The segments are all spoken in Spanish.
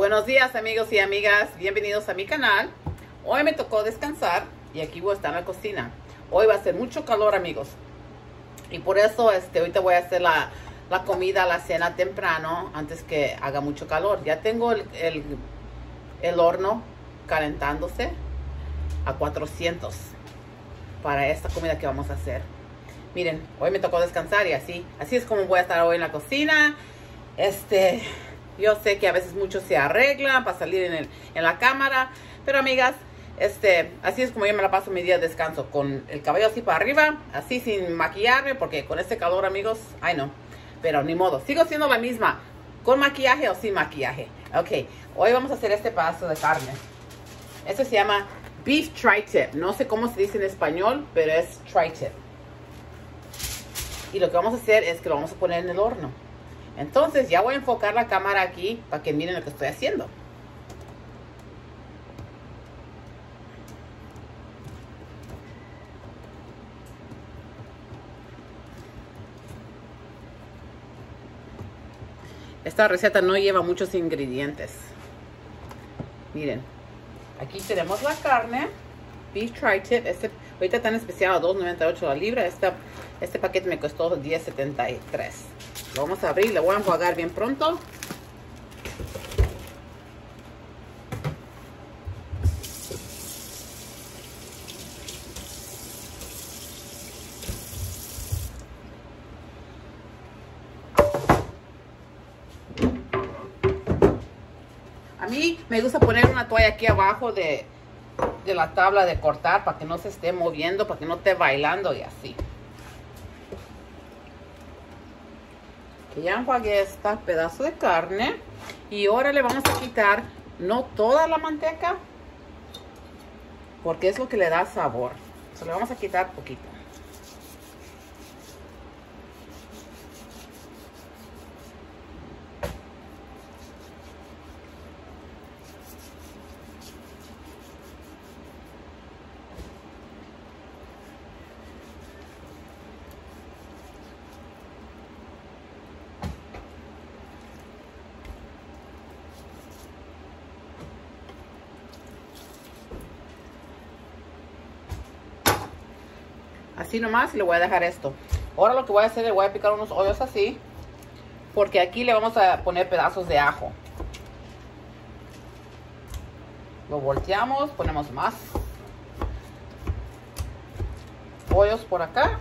Buenos días amigos y amigas, bienvenidos a mi canal. Hoy me tocó descansar y aquí voy a estar en la cocina. Hoy va a ser mucho calor amigos. Y por eso este, ahorita voy a hacer la, la comida, la cena temprano antes que haga mucho calor. Ya tengo el, el, el horno calentándose a 400 para esta comida que vamos a hacer. Miren, hoy me tocó descansar y así, así es como voy a estar hoy en la cocina. Este, yo sé que a veces muchos se arreglan para salir en, el, en la cámara, pero amigas, este, así es como yo me la paso mi día de descanso, con el cabello así para arriba, así sin maquillarme, porque con este calor, amigos, ay no, pero ni modo, sigo siendo la misma, con maquillaje o sin maquillaje. Ok, hoy vamos a hacer este pedazo de carne. Este se llama beef tri-tip, no sé cómo se dice en español, pero es tri-tip. Y lo que vamos a hacer es que lo vamos a poner en el horno. Entonces ya voy a enfocar la cámara aquí para que miren lo que estoy haciendo. Esta receta no lleva muchos ingredientes. Miren, aquí tenemos la carne, beef tri-tip. Este, ahorita en especial a $2.98 la libra. Esta, este paquete me costó $10.73. Lo vamos a abrir, lo voy a enjuagar bien pronto. A mí me gusta poner una toalla aquí abajo de, de la tabla de cortar para que no se esté moviendo, para que no esté bailando y así. Que ya enjuagué este pedazo de carne y ahora le vamos a quitar no toda la manteca porque es lo que le da sabor. Se le vamos a quitar poquito así nomás y le voy a dejar esto. Ahora lo que voy a hacer le voy a picar unos hoyos así porque aquí le vamos a poner pedazos de ajo. Lo volteamos ponemos más hoyos por acá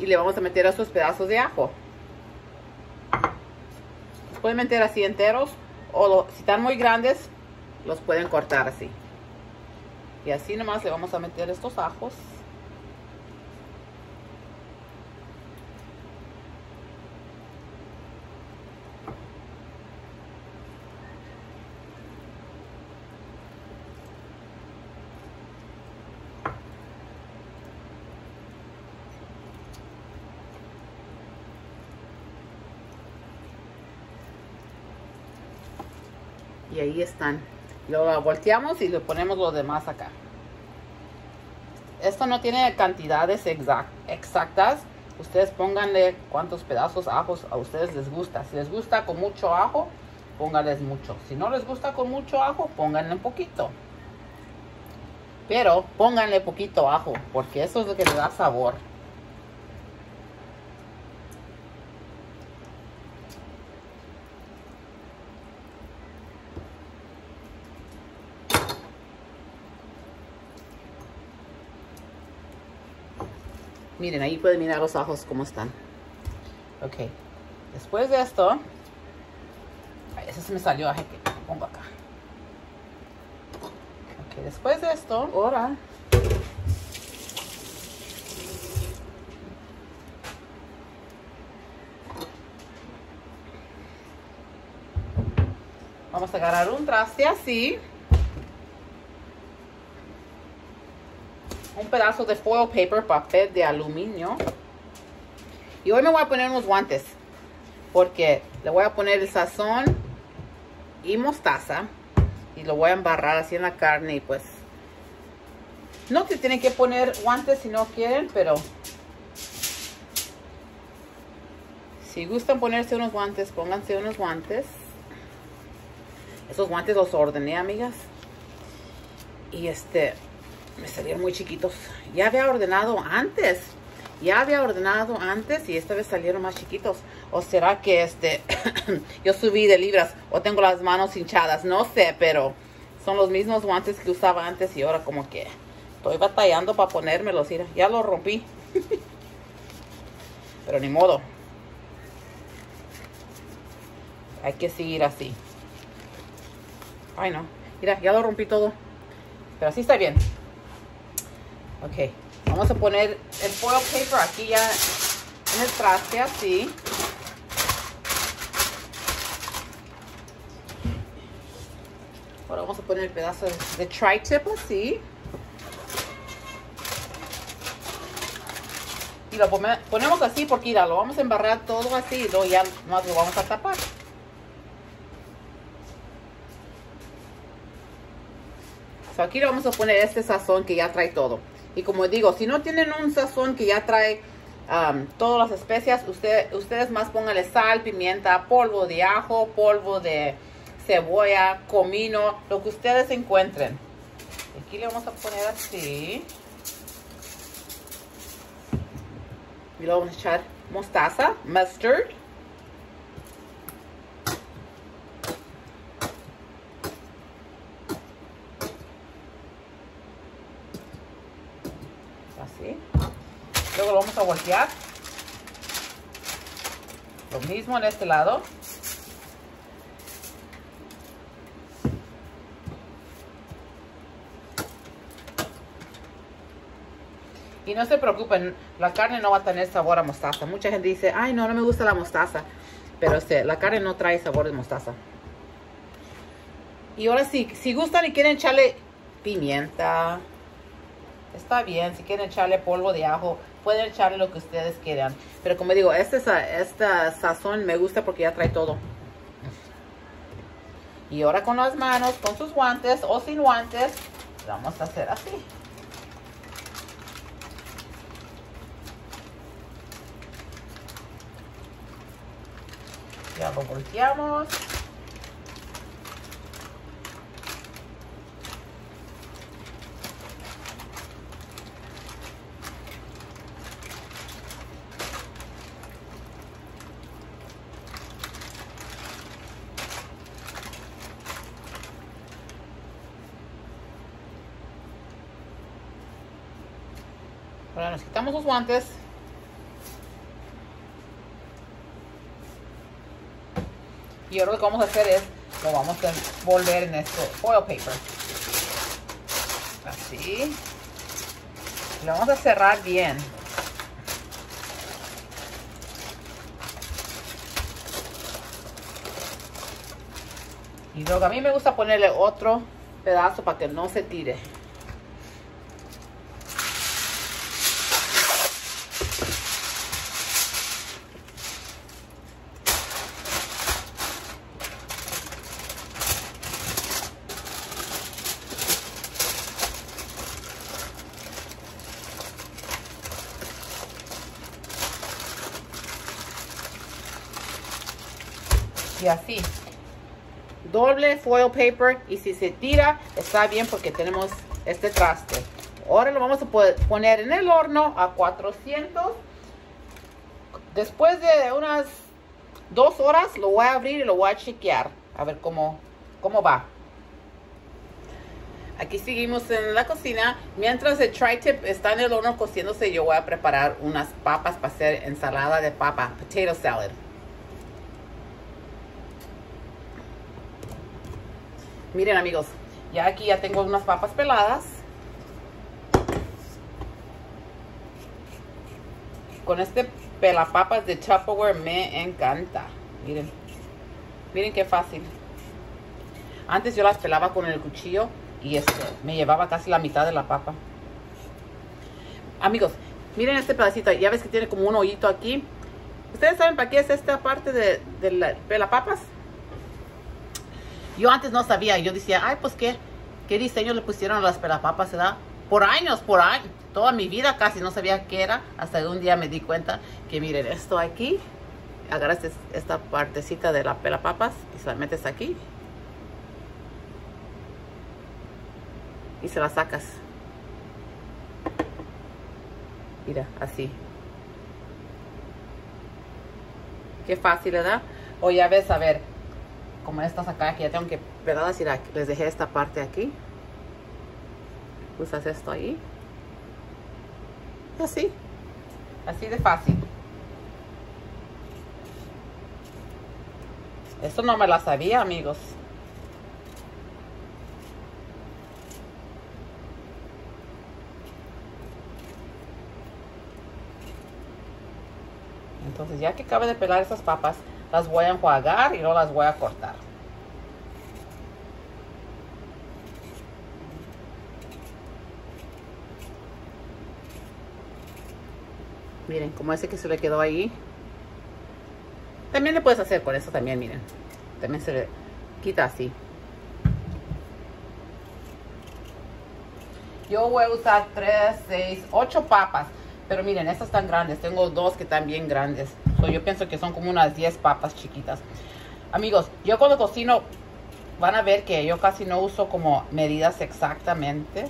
y le vamos a meter estos pedazos de ajo. Los pueden meter así enteros o lo, si están muy grandes los pueden cortar así. Y así nomás le vamos a meter estos ajos y ahí están. Lo volteamos y le ponemos lo demás acá. Esto no tiene cantidades exact, exactas. Ustedes pónganle cuántos pedazos ajos a ustedes les gusta. Si les gusta con mucho ajo pónganles mucho. Si no les gusta con mucho ajo pónganle un poquito. Pero pónganle poquito ajo porque eso es lo que le da sabor Miren, ahí pueden mirar los ajos cómo están. Ok. Después de esto. Ay, ese se me salió. Ay, que pongo acá. Ok, después de esto, ahora. Vamos a agarrar un traste así. Pedazo de foil paper, papel de aluminio. Y hoy me voy a poner unos guantes. Porque le voy a poner el sazón y mostaza. Y lo voy a embarrar así en la carne y pues... No se tienen que poner guantes si no quieren, pero... Si gustan ponerse unos guantes, pónganse unos guantes. Esos guantes los ordené, amigas. Y este, me salieron muy chiquitos. Ya había ordenado antes. Ya había ordenado antes y esta vez salieron más chiquitos. O será que este, yo subí de libras o tengo las manos hinchadas. No sé, pero son los mismos guantes que usaba antes y ahora como que estoy batallando para ponérmelos. Mira, ya los rompí. pero ni modo. Hay que seguir así. Ay, no. Mira, ya lo rompí todo. Pero así está bien. Ok. Vamos a poner el foil paper aquí ya en el traste, así. Ahora vamos a poner el pedazo de tri-tip así. Y lo ponemos así porque mira, lo vamos a embarrar todo así y luego ya más lo vamos a tapar. aquí le vamos a poner este sazón que ya trae todo. Y como digo, si no tienen un sazón que ya trae um, todas las especias, usted, ustedes más pónganle sal, pimienta, polvo de ajo, polvo de cebolla, comino, lo que ustedes encuentren. Aquí le vamos a poner así. Y luego vamos a echar mostaza, mustard. Luego lo vamos a voltear. Lo mismo en este lado. Y no se preocupen, la carne no va a tener sabor a mostaza. Mucha gente dice, ay no, no me gusta la mostaza. Pero este, la carne no trae sabor de mostaza. Y ahora sí, si gustan y quieren echarle pimienta, está bien. Si quieren echarle polvo de ajo, pueden echarle lo que ustedes quieran. Pero como digo, este, esta sazón me gusta porque ya trae todo. Y ahora con las manos, con sus guantes o sin guantes, vamos a hacer así. Ya lo volteamos. Los guantes. Y ahora lo que vamos a hacer es, lo vamos a envolver en esto foil paper. Así. Lo vamos a cerrar bien. Y luego a mí me gusta ponerle otro pedazo para que no se tire. y así doble foil paper y si se tira está bien porque tenemos este traste. Ahora lo vamos a poner en el horno a 400 después de unas dos horas lo voy a abrir y lo voy a chequear a ver cómo, cómo va. Aquí seguimos en la cocina. Mientras el tri-tip está en el horno cociéndose yo voy a preparar unas papas para hacer ensalada de papa potato salad Miren amigos, ya aquí ya tengo unas papas peladas. Con este pelapapas de Tupperware me encanta. Miren, miren qué fácil. Antes yo las pelaba con el cuchillo y este, me llevaba casi la mitad de la papa. Amigos, miren este pedacito. Ya ves que tiene como un hoyito aquí. ¿Ustedes saben para qué es esta parte de, la pelapapas? Yo antes no sabía, yo decía, ay, pues qué, qué diseño le pusieron a las pelapapas, ¿verdad? Por años, por años, toda mi vida casi no sabía qué era, hasta un día me di cuenta que miren esto aquí, agarras esta partecita de la pelapapas y se la metes aquí y se las sacas. Mira, así. Qué fácil, ¿verdad? O ya ves, a ver, como estas acá, que ya tengo que, ¿verdad? Así les dejé esta parte aquí. Usas esto ahí. Así. Así de fácil. Esto no me la sabía, amigos. Entonces ya que acabe de pelar esas papas, las voy a enjuagar y luego las voy a cortar. Miren, como ese que se le quedó ahí. También le puedes hacer con eso también, miren. También se le quita así. Yo voy a usar 3, 6, 8 papas. Pero miren, estas están grandes. Tengo dos que están bien grandes. Yo pienso que son como unas 10 papas chiquitas. Amigos, yo cuando cocino van a ver que yo casi no uso como medidas exactamente.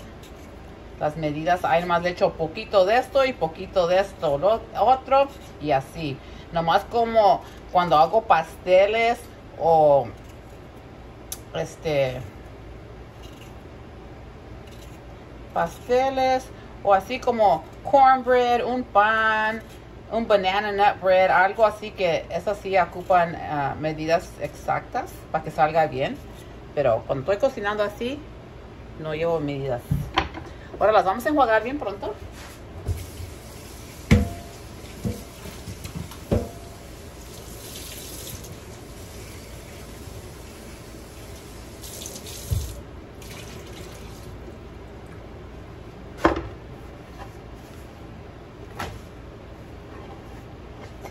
Las medidas, hay más le echo poquito de esto y poquito de esto, lo otro y así. Nomás como cuando hago pasteles o este pasteles o así como cornbread, un pan, un banana nut bread, algo así que esas sí ocupan ah, medidas exactas para que salga bien. Pero cuando estoy cocinando así, no llevo medidas. Ahora las vamos a enjuagar bien pronto.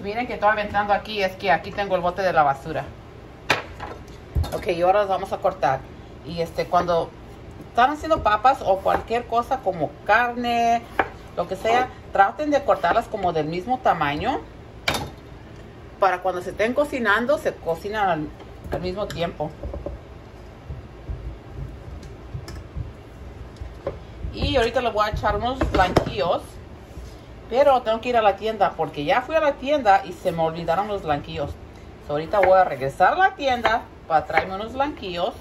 Miren que estoy aventando aquí es que aquí tengo el bote de la basura. Ok, y ahora las vamos a cortar. Y este, cuando están haciendo papas o cualquier cosa como carne, lo que sea, traten de cortarlas como del mismo tamaño. Para cuando se estén cocinando, se cocinan al, al mismo tiempo. Y ahorita le voy a echar unos blanquillos. Pero tengo que ir a la tienda porque ya fui a la tienda y se me olvidaron los blanquillos. ahorita voy a regresar a la tienda para traerme unos blanquillos.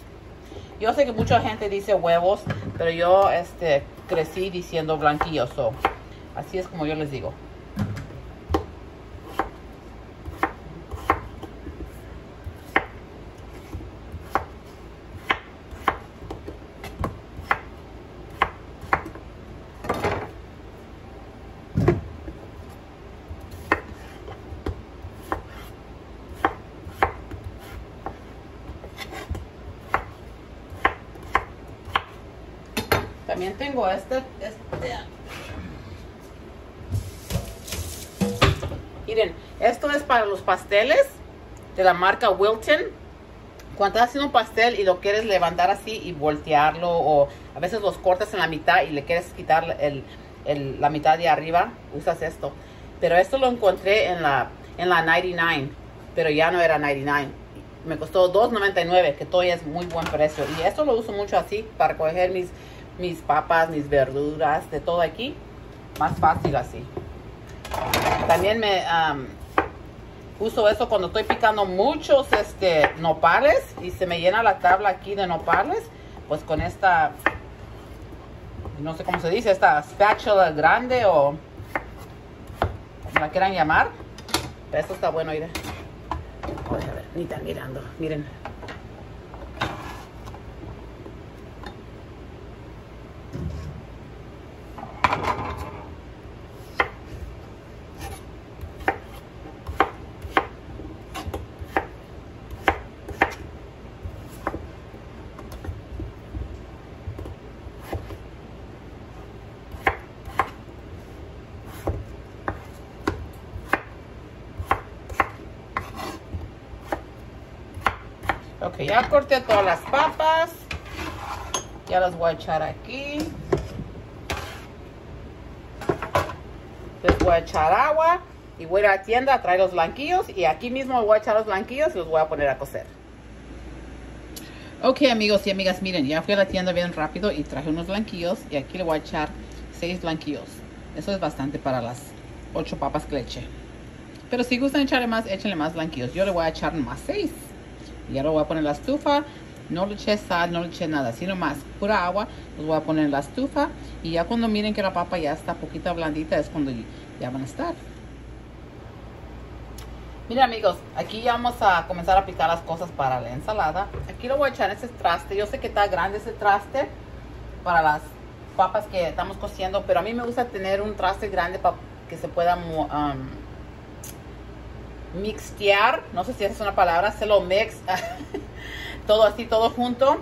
Yo sé que mucha gente dice huevos, pero yo este, crecí diciendo blanquillos. así es como yo les digo. También tengo este, este. Miren, esto es para los pasteles de la marca Wilton. Cuando estás haciendo un pastel y lo quieres levantar así y voltearlo o a veces los cortas en la mitad y le quieres quitar la mitad de arriba, usas esto. Pero esto lo encontré en la, en la 99, pero ya no era 99. Me costó $2.99, que todavía es muy buen precio. Y esto lo uso mucho así para coger mis mis papas, mis verduras, de todo aquí. Más fácil así. También me uso eso cuando estoy picando muchos este, nopales y se me llena la tabla aquí de nopales. Pues con esta, no sé cómo se dice, esta spatula grande o como la quieran llamar. Pero esto está bueno, miren. a ver, ni están mirando, miren. Ok, ya corté todas las papas. Ya las voy a echar aquí. Les voy a echar agua y voy a la tienda a traer los blanquillos y aquí mismo voy a echar los blanquillos y los voy a poner a cocer. Ok amigos y amigas, miren, ya fui a la tienda bien rápido y traje unos blanquillos y aquí le voy a echar seis blanquillos. Eso es bastante para las ocho papas que le eché. Pero si gustan echarle más, échenle más blanquillos. Yo le voy a echar más seis. Ya lo voy a poner la estufa. No le eché sal, no le eché nada, sino más pura agua. Los voy a poner en la estufa y ya cuando miren que la papa ya está poquita blandita es cuando ya van a estar. Miren amigos, aquí ya vamos a comenzar a picar las cosas para la ensalada. Aquí lo voy a echar en ese traste. Yo sé que está grande ese traste para las papas que estamos cociendo, pero a mí me gusta tener un traste grande para que se pueda um, mixtear. No sé si esa es una palabra, se lo mix. todo así, todo junto.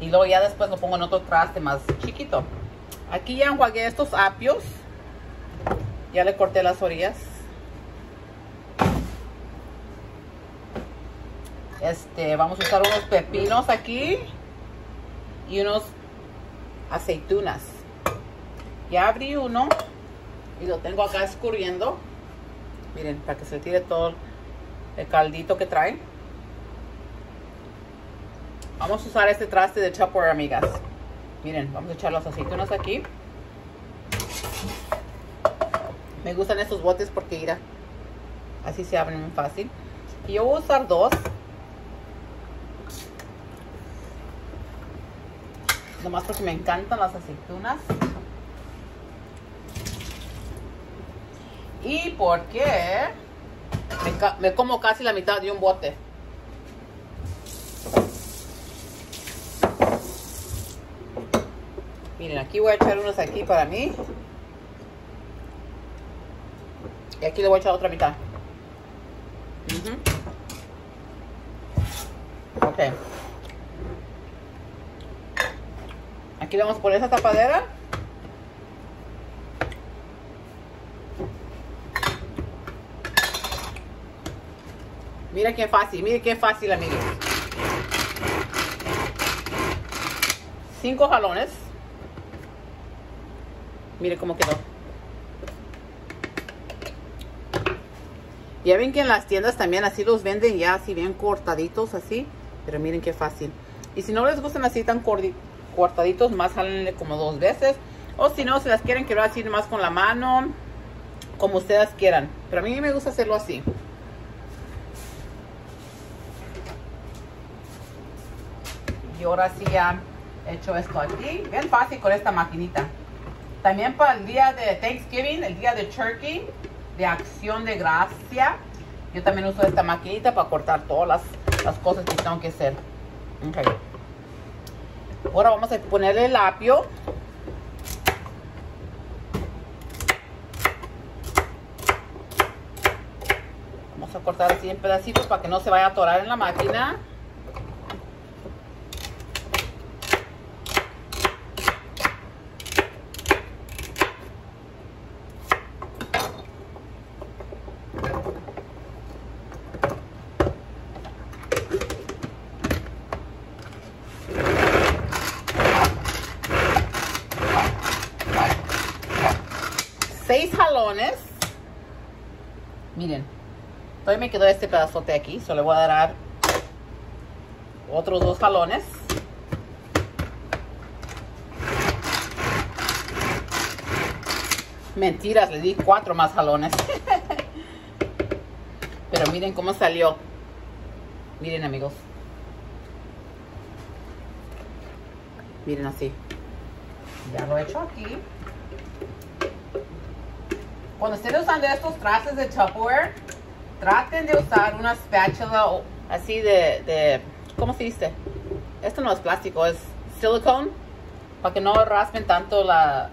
Y luego ya después lo pongo en otro traste más chiquito. Aquí ya enjuagué estos apios. Ya le corté las orillas. Este, vamos a usar unos pepinos aquí y unos aceitunas. Ya abrí uno y lo tengo acá escurriendo. Miren, para que se tire todo el caldito que trae. Vamos a usar este traste de chopper, amigas. Miren, vamos a echar las aceitunas aquí. Me gustan estos botes porque, mira, así se abren muy fácil. Y yo voy a usar dos. Nomás porque me encantan las aceitunas. Y porque me, como casi la mitad de un bote. Miren, aquí voy a echar unos aquí para mí. Y aquí le voy a echar otra mitad. Ok. Aquí le vamos a poner esa tapadera. Mira qué fácil, mire qué fácil, amigos. Cinco jalones. Mire cómo quedó. Ya ven que en las tiendas también así los venden ya así bien cortaditos así. Pero miren qué fácil. Y si no les gustan así tan cortaditos, más salen como dos veces. O si no, si las quieren quebrar así más con la mano. Como ustedes quieran. Pero a mí me gusta hacerlo así. Y ahora sí ya he hecho esto aquí. Bien fácil con esta maquinita. También para el día de Thanksgiving, el día de Turkey, de acción de gracia. Yo también uso esta maquinita para cortar todas las, cosas que tengo que hacer. Okay. Ahora vamos a ponerle el apio. Vamos a cortar así en pedacitos para que no se vaya a atorar en la máquina. Miren, todavía me quedó este pedazote aquí. Solo le voy a dar otros dos jalones. Mentiras, le di cuatro más jalones. Pero miren cómo salió. Miren amigos. Miren así. Ya lo he hecho aquí. Cuando estén usando estos trastes de Tupperware, traten de usar una spatula así de, de, ¿cómo se dice? Esto no es plástico, es silicone, para que no raspen tanto la,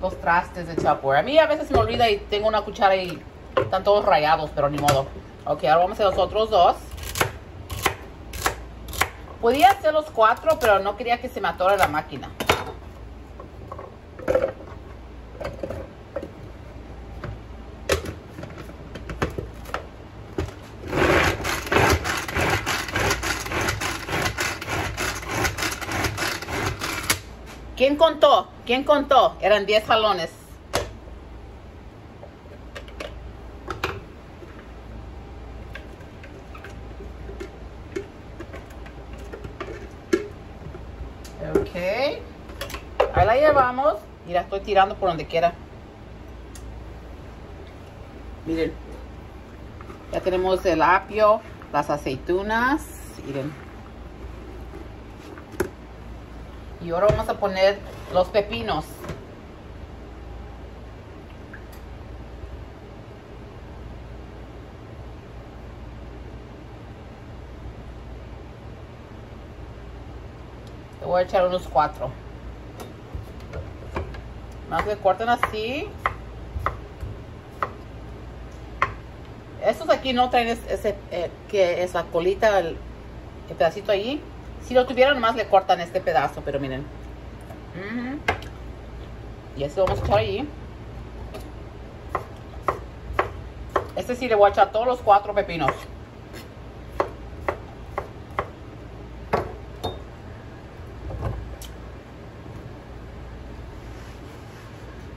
los trastes de Tupperware. A mí a veces me olvida y tengo una cuchara y están todos rayados, pero ni modo. Ok, ahora vamos a hacer los otros dos. Podía hacer los cuatro, pero no quería que se me atore la máquina. ¿Quién contó? Eran 10 jalones. Ok. Ahí la llevamos y la estoy tirando por donde quiera. Miren. Ya tenemos el apio, las aceitunas. Miren. Y ahora vamos a poner los pepinos. Le voy a echar unos cuatro. Más que corten así. Estos aquí no traen ese, eh, que es la colita, el, pedacito ahí. Si lo tuvieran más le cortan este pedazo, pero miren. Y este vamos a echar ahí. Este sí le voy a echar todos los cuatro pepinos.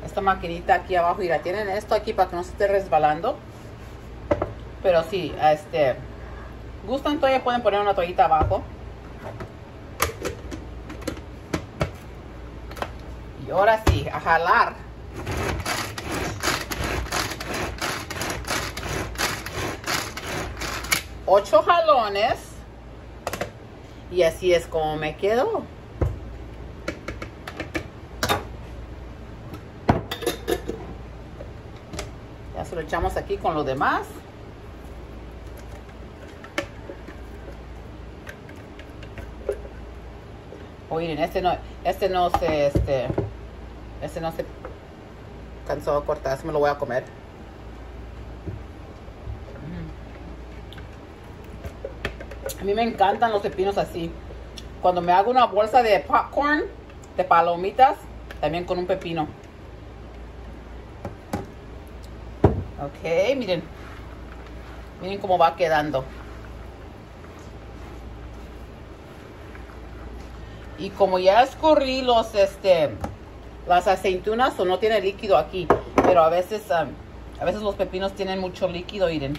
esta maquinita aquí abajo la tienen esto aquí para que no se esté resbalando pero sí, este gustan todavía pueden poner una toallita abajo y ahora sí, a jalar. Ocho jalones. Y así es como me quedó. Lo echamos aquí con lo demás. Oigan, este no, este no se, este, este no se cansó de cortar, me lo voy a comer. A mí me encantan los pepinos así. Cuando me hago una bolsa de popcorn, de palomitas, también con un pepino. Ok, miren. Miren cómo va quedando. Y como ya escurrí los, este, las aceitunas o no tiene líquido aquí, pero a veces, a veces los pepinos tienen mucho líquido, miren.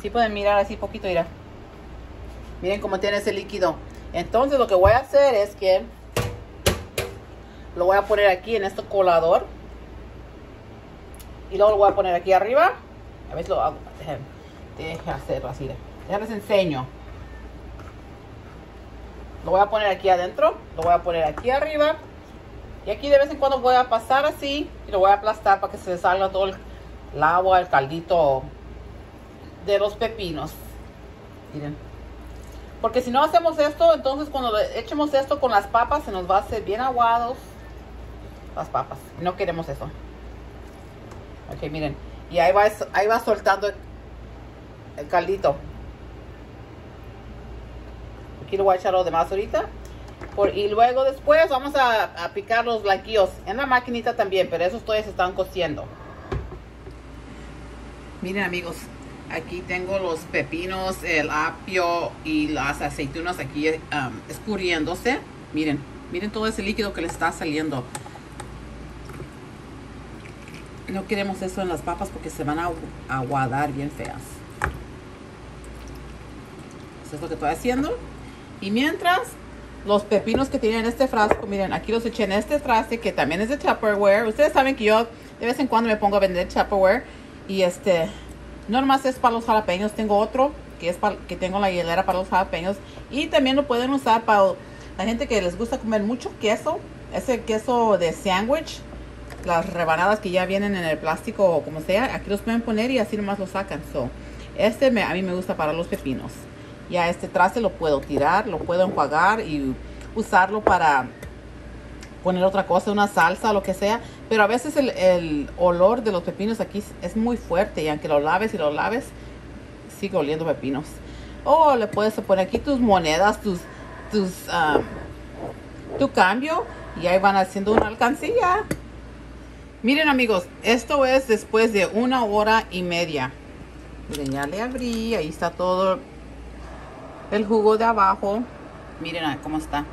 Si pueden mirar así poquito, mira. Miren cómo tiene ese líquido. Entonces lo que voy a hacer es que lo voy a poner aquí en este colador. Y luego lo voy a poner aquí arriba. A ver lo hago. Deja hacerlo así. les enseño. Lo voy a poner aquí adentro. Lo voy a poner aquí arriba. Aquí de vez en cuando voy a pasar así. Y lo voy a aplastar para que se salga todo el, agua, el caldito de los pepinos. Miren. Porque si no hacemos esto, entonces cuando echemos esto con las papas, se nos va a hacer bien aguados las papas. No queremos eso. Ok, miren. Y ahí va, ahí va soltando el, caldito. Aquí lo voy a echar lo demás ahorita. Por, y luego después vamos a, picar los blanquillos en la maquinita también, pero esos todavía se están cociendo. Miren amigos, aquí tengo los pepinos, el apio y las aceitunas aquí um, escurriéndose. Miren, miren todo ese líquido que le está saliendo. No queremos eso en las papas porque se van a aguadar bien feas. Eso es lo que estoy haciendo. Y mientras, los pepinos que tienen en este frasco, miren, aquí los eché en este traste que también es de Tupperware. Ustedes saben que yo de vez en cuando me pongo a vender Tupperware. Y este, no nomás es para los jalapeños, tengo otro que es para, que tengo la hielera para los jalapeños. Y también lo pueden usar para la gente que les gusta comer mucho queso. Ese queso de sándwich las rebanadas que ya vienen en el plástico o como sea, aquí los pueden poner y así nomás lo sacan. So, este me, a mí me gusta para los pepinos. Ya este traste lo puedo tirar, lo puedo enjuagar y usarlo para poner otra cosa, una salsa o lo que sea. Pero a veces el, olor de los pepinos aquí es muy fuerte y aunque lo laves y lo laves, sigue oliendo pepinos. O le puedes poner aquí tus monedas, tus, tus, um, tu cambio y ahí van haciendo una alcancía. Miren amigos, esto es después de una hora y media. Miren, ya le abrí, ahí está todo el jugo de abajo. Miren cómo está.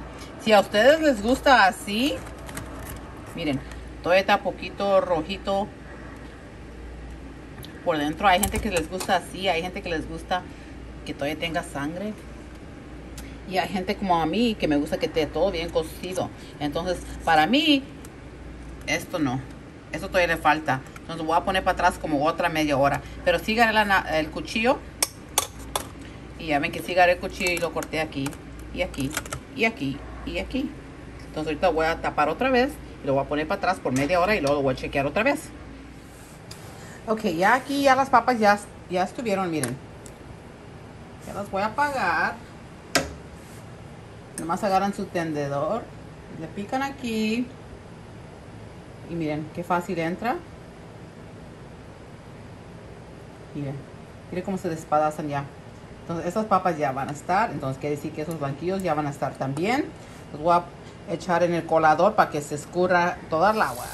Si a ustedes les gusta así, miren, todavía está poquito rojito por dentro. Hay gente que les gusta así, hay gente que les gusta que todavía tenga sangre. Y hay gente como a mí que me gusta que esté todo bien cocido. Entonces, para mí, esto no. Esto todavía le falta. Entonces voy a poner para atrás como otra media hora. Pero sí agarré el cuchillo. Y ya ven que agarré el cuchillo y lo corté aquí. Y aquí. Y aquí. Y aquí. Entonces ahorita voy a tapar otra vez. Y lo voy a poner para atrás por media hora y luego lo voy a chequear otra vez. Ok, ya aquí ya las papas ya, ya estuvieron, miren. Ya las voy a apagar. Nomás agarran su tendedor. Le pican aquí. Y miren, qué fácil entra. Miren, miren cómo se despadazan ya. Entonces, esas papas ya van a estar. Entonces, quiere decir que esos blanquillos ya van a estar también. Los voy a echar en el colador para que se escurra toda el agua.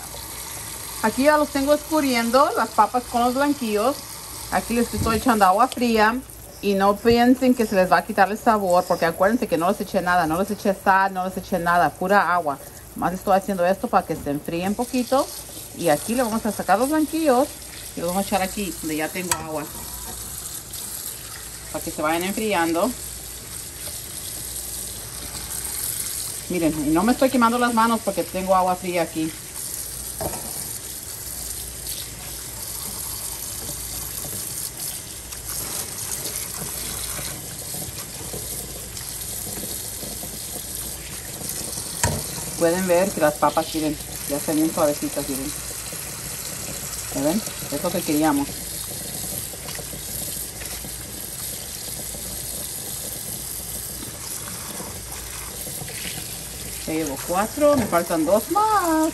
Aquí ya los tengo escurriendo, las papas con los blanquillos. Aquí les estoy echando agua fría. Y no piensen que se les va a quitar el sabor, porque acuérdense que no les eché nada, no les eché sal, no les eché nada, pura agua. Más estoy haciendo esto para que se enfríe un poquito. Y aquí le vamos a sacar los blanquillos y los vamos a echar aquí donde ya tengo agua. Para que se vayan enfriando. Miren, no me estoy quemando las manos porque tengo agua fría aquí. pueden ver que las papas, miren, ya están bien suavecitas, miren. ven? Es lo que queríamos. Llevo cuatro, me faltan dos más.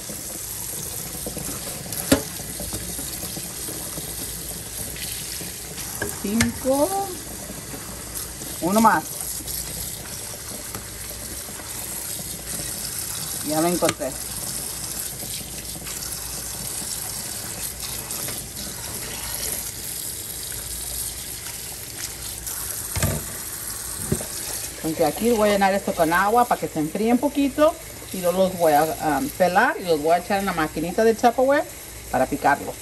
Cinco. Uno más. Ya lo encontré. Aquí voy a llenar esto con agua para que se enfríe un poquito y luego los voy a um, pelar y los voy a echar en la maquinita de Tupperware para picarlos.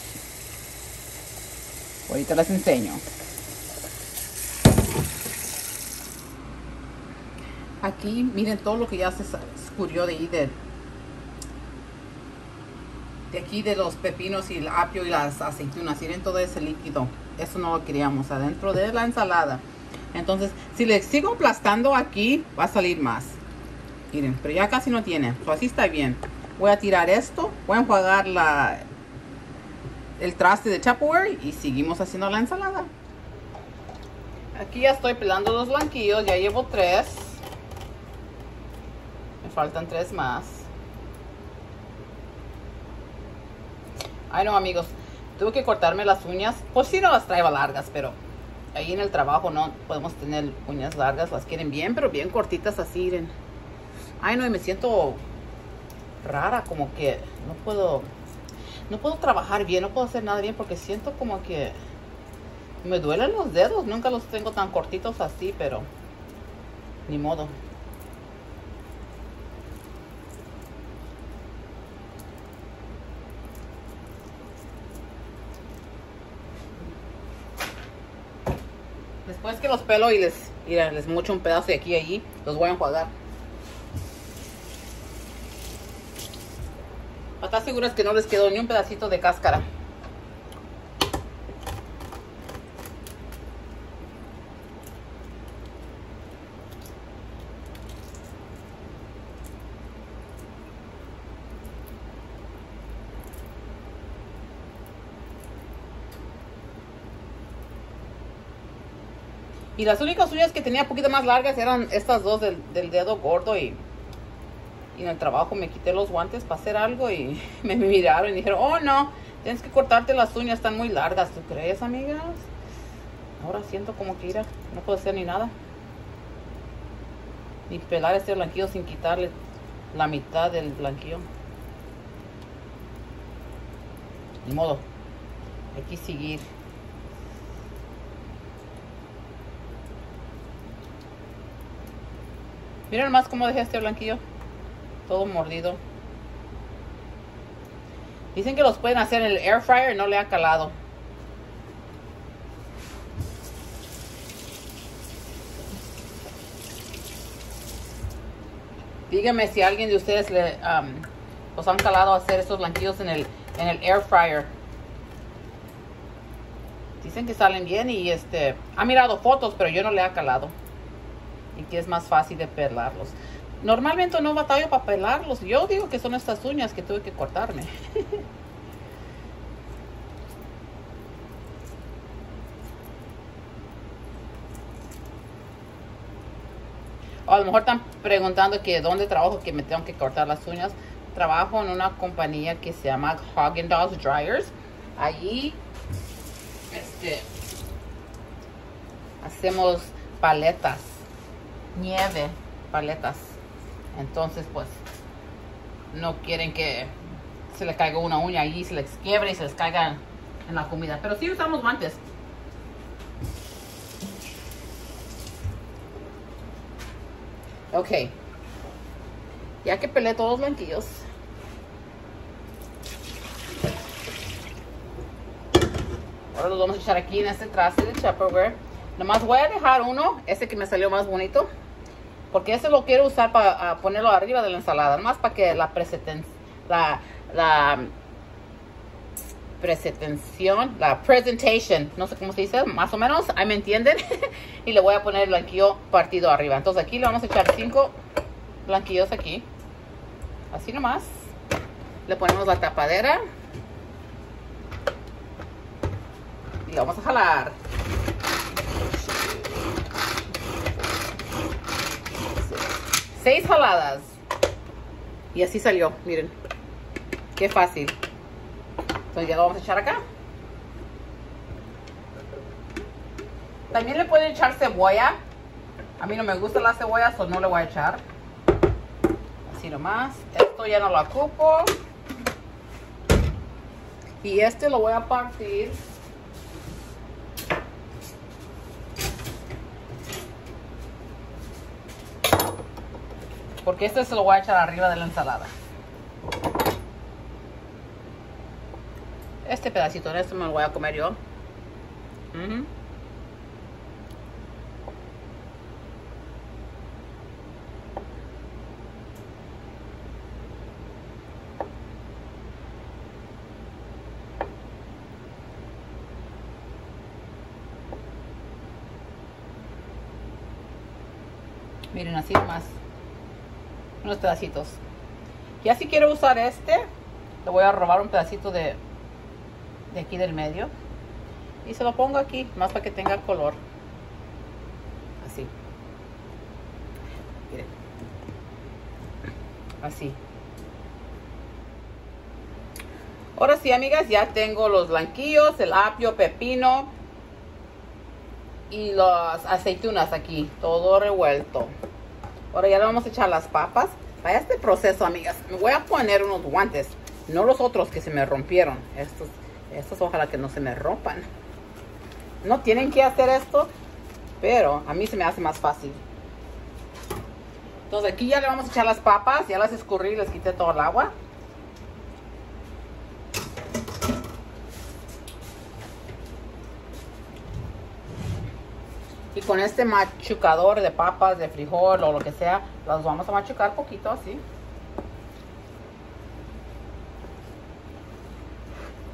Ahorita les enseño. Aquí miren todo lo que ya se escurrió de ahí de, aquí de los pepinos y el apio y las aceitunas. Miren todo ese líquido. Eso no lo queríamos adentro de la ensalada. Entonces, si le sigo aplastando aquí, va a salir más. Miren, pero ya casi no tiene. así está bien. Voy a tirar esto. Voy a enjuagar la, el traste de Tupperware y seguimos haciendo la ensalada. Aquí ya estoy pelando los blanquillos. Ya llevo tres faltan tres más. Ay no amigos, tuve que cortarme las uñas. Pues si no las traigo largas, pero ahí en el trabajo no podemos tener uñas largas. Las quieren bien, pero bien cortitas así. Ay no, y me siento rara, como que no puedo, no puedo trabajar bien, no puedo hacer nada bien porque siento como que me duelen los dedos. Nunca los tengo tan cortitos así, pero ni modo. Después los pelo y les, mira, les mucho un pedazo de aquí y allí, los voy a enjuagar. Para seguras que no les quedó ni un pedacito de cáscara. Y las únicas uñas que tenía poquito más largas eran estas dos del, dedo gordo y, y, en el trabajo me quité los guantes para hacer algo y me miraron y dijeron, oh no, tienes que cortarte las uñas, están muy largas. ¿Tú crees, amigas? Ahora siento como que ir no puedo hacer ni nada. Ni pelar este blanquillo sin quitarle la mitad del blanquillo. Ni modo. Hay que seguir. Miren más cómo dejé este blanquillo. Todo mordido. Dicen que los pueden hacer en el air fryer no le ha calado. Dígame si alguien de ustedes le, um, los han calado a hacer estos blanquillos en el, en el air fryer. Dicen que salen bien y este, ha mirado fotos, pero yo no le he calado. Y que es más fácil de pelarlos. Normalmente no batallo para pelarlos. Yo digo que son estas uñas que tuve que cortarme. O a lo mejor están preguntando que dónde trabajo, que me tengo que cortar las uñas. Trabajo en una compañía que se llama Hagen Dazs Dryers. Allí este, hacemos paletas, nieve, paletas. Entonces, pues, no quieren que se le caiga una uña allí, se les quiebre y se les caiga en la comida. Pero sí usamos guantes. Ok. Ya que pelé todos los blanquillos. Ahora los vamos a echar aquí en este traste de Tupperware. Nomás voy a dejar uno, ese que me salió más bonito. Porque ese lo quiero usar para ponerlo arriba de la ensalada. Nomás para que la la, la presentación, la presentation, no sé cómo se dice, más o menos, ahí me entienden. y le voy a poner el blanquillo partido arriba. Entonces aquí le vamos a echar cinco blanquillos aquí. Así nomás. Le ponemos la tapadera. Y le vamos a jalar. Seis jaladas. Y así salió, miren. Qué fácil. Entonces ya lo vamos a echar acá. También le pueden echar cebolla. A mí no me gusta la cebolla, so no le voy a echar. Así nomás. Esto ya no lo ocupo. Y este lo voy a partir. Porque este se lo voy a echar arriba de la ensalada. Este pedacito, de esto me lo voy a comer yo. Miren, así más. Unos pedacitos. Y así quiero usar este, le voy a robar un pedacito de de aquí del medio. Y se lo pongo aquí más para que tenga color. Así. Así. Ahora sí amigas ya tengo los blanquillos el apio pepino y las aceitunas aquí todo revuelto ahora ya le vamos a echar las papas para este proceso amigas me voy a poner unos guantes no los otros que se me rompieron estos estos ojalá que no se me rompan. No tienen que hacer esto, pero a mí se me hace más fácil. Entonces aquí ya le vamos a echar las papas, ya las escurrí, les quité todo el agua. Y con este machucador de papas, de frijol o lo que sea, las vamos a machucar poquito así.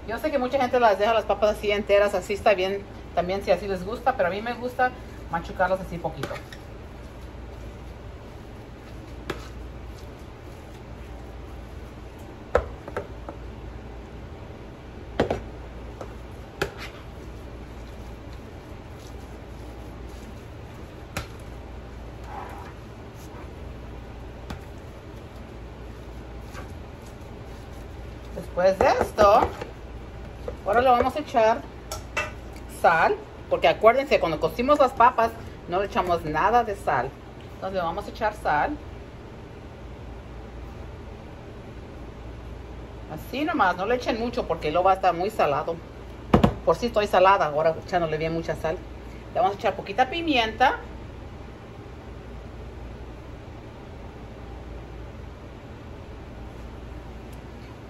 Yo sé que mucha gente las deja las papas así enteras, así está bien, también si así les gusta, pero a mí me gusta machucarlas así poquito. Después de esto, Ahora le echar sal, porque acuérdense, cuando cocimos las papas no le echamos nada de sal. Entonces le vamos a echar sal. Así nomás, no le echen mucho porque lo va a estar muy salado. Por si estoy salada, ahora echándole bien mucha sal. Le vamos a echar poquita pimienta.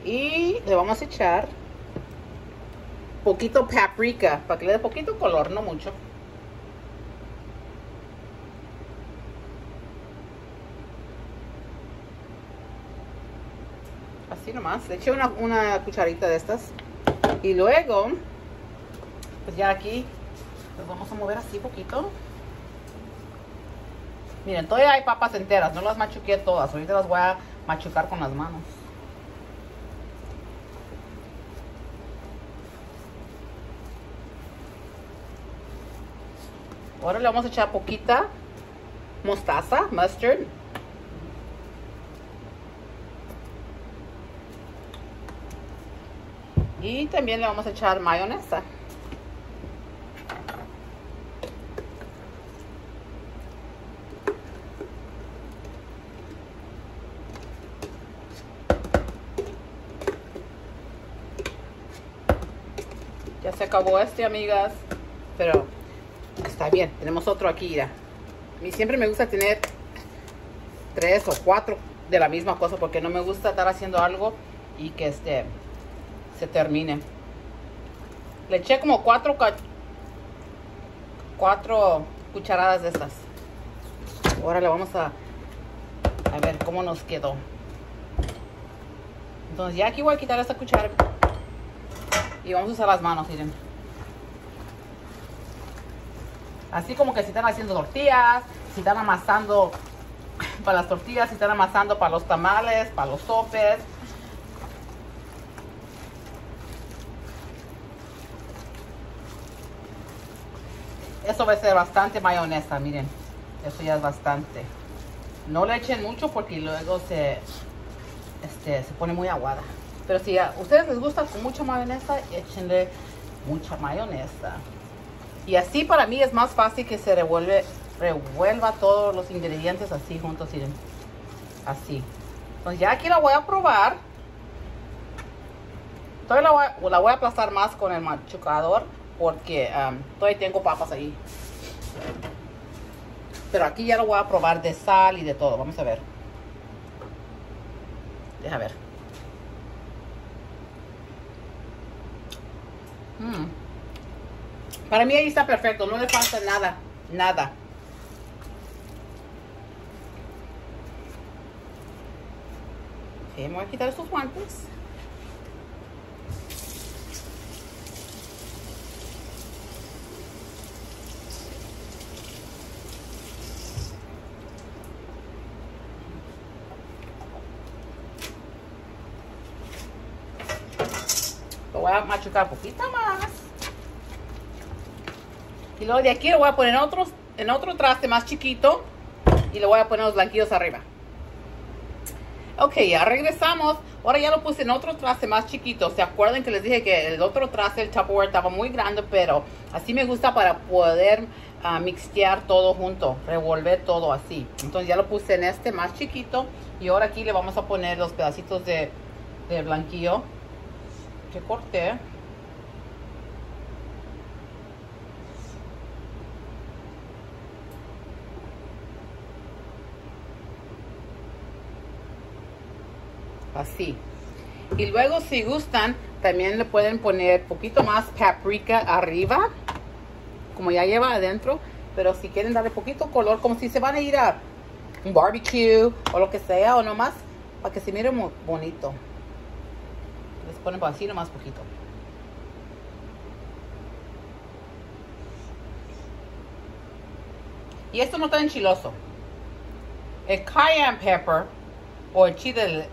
Y le vamos a echar poquito paprika, para que le dé poquito color, no mucho. Así nomás. Le eché una, una cucharita de estas. Y luego, pues ya aquí, los vamos a mover así poquito. Miren, todavía hay papas enteras, no las machuqué todas. Ahorita las voy a machucar con las manos. Ahora le vamos a echar poquita mostaza, mustard. Y también le vamos a echar mayonesa. Ya se acabó este, amigas. Pero bien. Tenemos otro aquí, mira. A mí siempre me gusta tener tres o cuatro de la misma cosa porque no me gusta estar haciendo algo y que este se termine. Le eché como cuatro, cuatro cucharadas de estas. Ahora le vamos a, a ver cómo nos quedó. Entonces ya aquí voy a quitar esta cuchara y vamos a usar las manos, miren. Así como que si están haciendo tortillas, si están amasando para las tortillas, si están amasando para los tamales, para los sopes. Eso va a ser bastante mayonesa, miren. Eso ya es bastante. No le echen mucho porque luego se, este, se pone muy aguada. Pero si a ustedes les gusta con mucha mayonesa, échenle mucha mayonesa. Y así para mí es más fácil que se revuelve, revuelva todos los ingredientes así juntos, miren. Así. Entonces ya aquí la voy a probar. Todavía la voy a, aplastar más con el machucador porque todavía tengo papas ahí. Pero aquí ya lo voy a probar de sal y de todo. Vamos a ver. Deja ver. Mm. Para mí ahí está perfecto. No le falta nada. Nada. Okay, me voy a quitar estos guantes. Lo voy a machucar poquito más. Y luego de aquí lo voy a poner en, otros, en otro traste más chiquito. Y le voy a poner los blanquillos arriba. Ok, ya regresamos. Ahora ya lo puse en otro traste más chiquito. ¿Se acuerdan que les dije que el otro traste, el Tupperware, estaba muy grande? Pero así me gusta para poder uh, mixtear todo junto. Revolver todo así. Entonces ya lo puse en este más chiquito. Y ahora aquí le vamos a poner los pedacitos de, de blanquillo que corté. Así. Y luego si gustan, también le pueden poner poquito más paprika arriba. Como ya lleva adentro. Pero si quieren darle poquito color, como si se van a ir a un barbecue o lo que sea, o nomás para que se mire muy bonito. Les ponen así nomás poquito. Y esto no está enchiloso. El cayenne pepper o el chile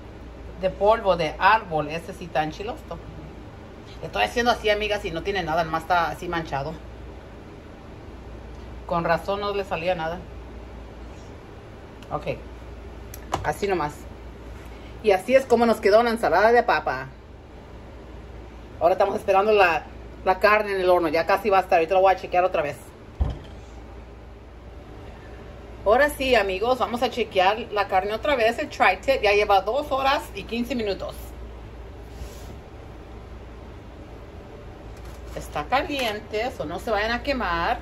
de polvo de árbol, ese sí está enchiloso. Estoy haciendo así, amigas, y no tiene nada, nomás está así manchado. Con razón no le salía nada. Ok. Así nomás. Y así es como nos quedó la ensalada de papa. Ahora estamos esperando la, la carne en el horno. Ya casi va a estar. Ahorita lo voy a chequear otra vez. Ahora sí, amigos, vamos a chequear la carne otra vez. El tri-tip ya lleva 2 horas y 15 minutos. Está caliente, eso no se vayan a quemar.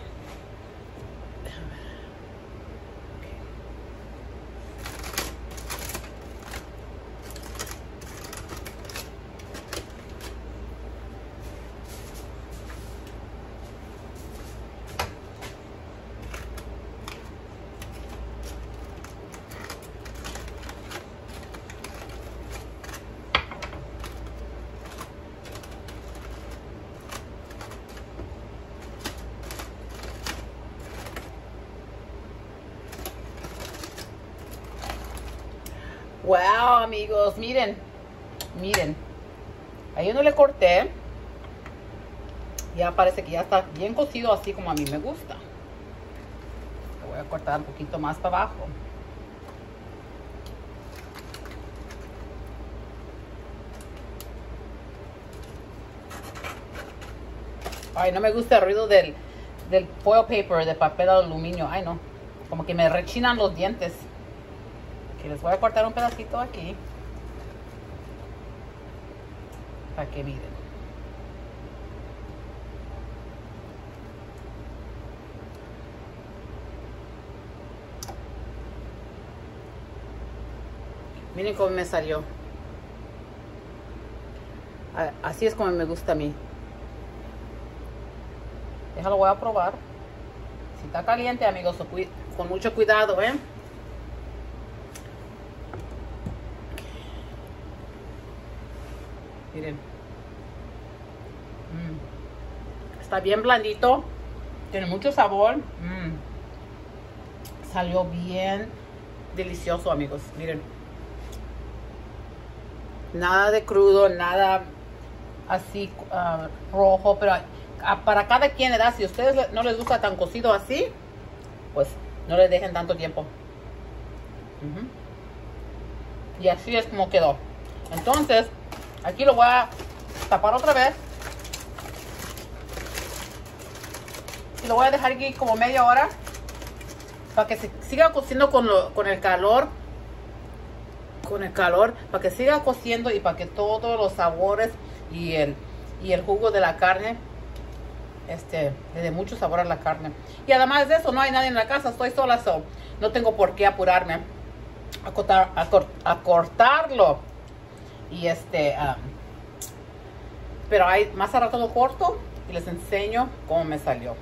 Amigos, miren, miren. Ahí no le corté. Ya parece que ya está bien cocido así como a mí me gusta. voy a cortar un poquito más para abajo. Ay, no me gusta el ruido del, del foil paper, de papel de aluminio. Ay, no. Como que me rechinan los dientes. Les voy a cortar un pedacito aquí. Para que miren. Miren cómo me salió. Así es como me gusta a mí. Déjalo, voy a probar. Si está caliente, amigos, con mucho cuidado, ¿eh? Miren. Mm. Está bien blandito. Tiene mucho sabor. Mm. Salió bien delicioso, amigos. Miren. Nada de crudo, nada así ah, rojo, pero para cada quien, ¿verdad? Si a ustedes no les gusta tan cocido así, pues no les dejen tanto tiempo. Y así es como quedó. Entonces, aquí lo voy a tapar otra vez. Lo voy a dejar aquí como media hora. Para que siga cociendo con, con el calor. Con el calor. Para que siga cociendo y para que todos los sabores y el, y el jugo de la carne este, le dé mucho sabor a la carne. Y además de eso, no hay nadie en la casa, estoy sola, so no tengo por qué apurarme a, cortar, a, cortarlo. Y este, um, pero hay más a rato lo corto y les enseño cómo me salió.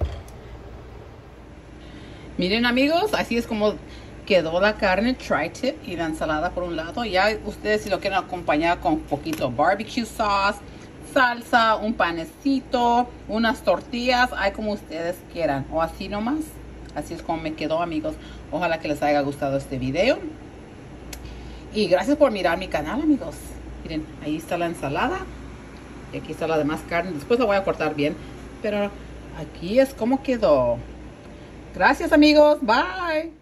Miren amigos, así es como quedó la carne tri-tip y la ensalada por un lado. Ya ustedes si lo quieren acompañar con poquito barbecue sauce, salsa, un panecito, unas tortillas, hay como ustedes quieran. O así nomás. Así es como me quedó amigos. Ojalá que les haya gustado este video. Y gracias por mirar mi canal amigos. Miren, ahí está la ensalada. Y aquí está la demás carne. Después la voy a cortar bien. Pero aquí es como quedó. Gracias amigos. Bye.